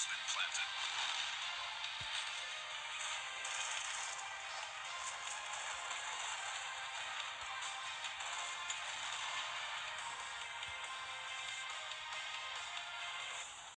has been planted.